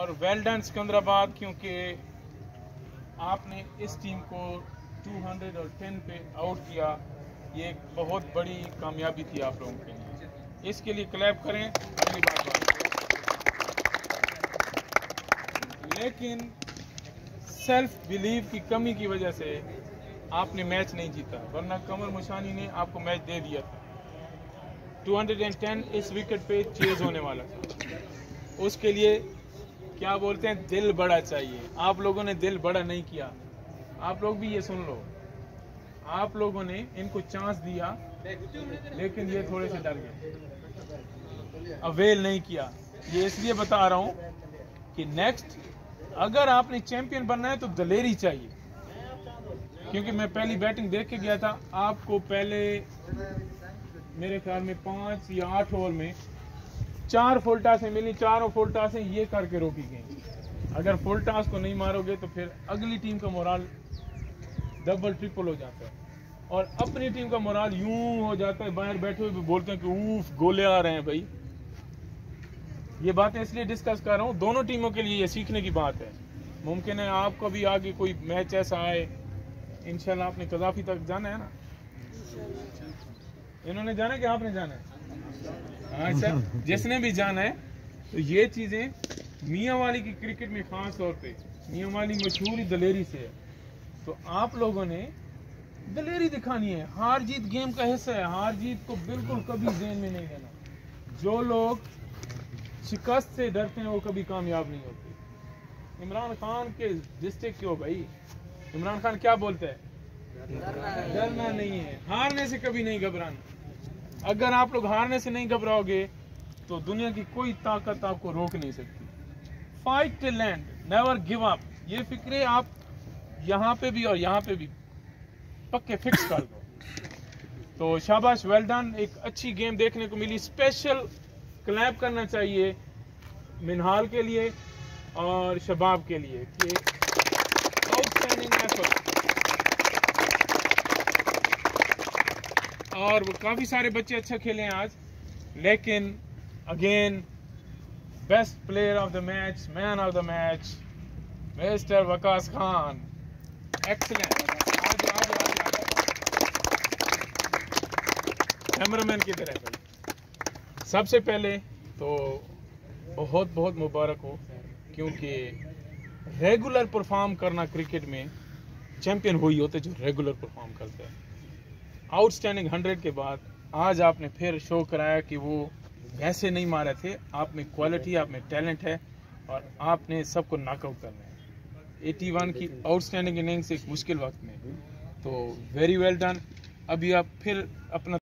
और well done Secunderabad, क्योंकि आपने इस टीम को 210 पे आउट किया। ये एक बहुत बड़ी कामयाबी थी आप लोगों के लिए। इसके लिए क्लैप करें। अगली बात बात लेकिन सेल्फ बिलीव की कमी की वजह से आपने मैच नहीं जीता, वरना कमर मुशानी ने आपको मैच दे दिया था। 210 इस विकेट पे चेज होने वाला था। उसके लिए क्या बोलते हैं, दिल बड़ा चाहिए। आप लोगों ने दिल बड़ा नहीं किया। आप लोग भी ये सुन लो। आप लोगों ने इनको चांस दिया, लेकिन ये थोड़े से डर गए। अवेल नहीं किया। ये इसलिए बता रहा हूँ कि नेक्स्ट अगर आपने चैंपियन बनना है तो दलेरी चाहिए। क्योंकि मैं पहली बैटिंग देख के गया था। आपको पहले, मेरे ख्याल में पाँच या आठ ओवर में चार फुल मिली चारों फुल ये करके रोकी गई। अगर फुल टास को नहीं मारोगे तो फिर अगली टीम का मोराल डबल ट्रिपल हो जाता है। और अपनी टीम का मोराल यूँ हो जाता है, बाहर बैठे हुए भी बोलते हैं कि ऊफ गोले आ रहे हैं भाई। ये बातें इसलिए डिस्कस कर रहा हूँ, दोनों टीमों के लिए ये सीखने की बात है। मुमकिन है आपको भी आगे कोई मैच ऐसा आए। इनशाला आपने कजाफी तक जाना है ना? इन्होंने जाना कि आपने जाना है? हाँ अच्छा जिसने भी जाना है तो ये चीज़ें मियाँ वाली की क्रिकेट में खास तौर पे, मियाँ वाली मशहूर दलेरी से है। तो आप लोगों ने दलेरी दिखानी है। हार जीत गेम का हिस्सा है। हार जीत को बिल्कुल कभी जेन में नहीं लेना जो लोग शिकस्त से डरते हैं, वो कभी कामयाब नहीं होते। इमरान खान के डिस्ट्रिक्ट क्यों भाई। इमरान खान क्या बोलते हैं? डरना नहीं है। हारने से कभी नहीं घबराना। अगर आप लोग हारने से नहीं घबराओगे तो दुनिया की कोई ताकत आपको रोक नहीं सकती। Fight till land never give up ये फिक्रे आप यहाँ पे भी और यहाँ पे भी पक्के फिक्स कर दो। तो शाबाश वेल डन एक अच्छी गेम देखने को मिली। स्पेशल क्लैप करना चाहिए मिनहाल के लिए और शबाब के लिए। आउटस्टैंडिंग एफर्ट और काफ़ी सारे बच्चे अच्छा खेले हैं आज। लेकिन again best player of the match man of the match mister Waqas Khan excellent cameraman की तरह सबसे पहले तो बहुत बहुत मुबारक हो, क्योंकि रेगुलर परफॉर्म करना क्रिकेट में चैंपियन वही होते जो रेगुलर परफॉर्म करते हैं। आउटस्टैंडिंग हंड्रेड के बाद आज आपने फिर शो कराया कि वो वैसे नहीं मारे थे। आप में क्वालिटी, आप में टैलेंट है और आपने सबको नॉकआउट करना है 81 की आउटस्टैंडिंग इनिंग्स एक मुश्किल वक्त में। तो वेरी वेल डन अभी आप फिर अपना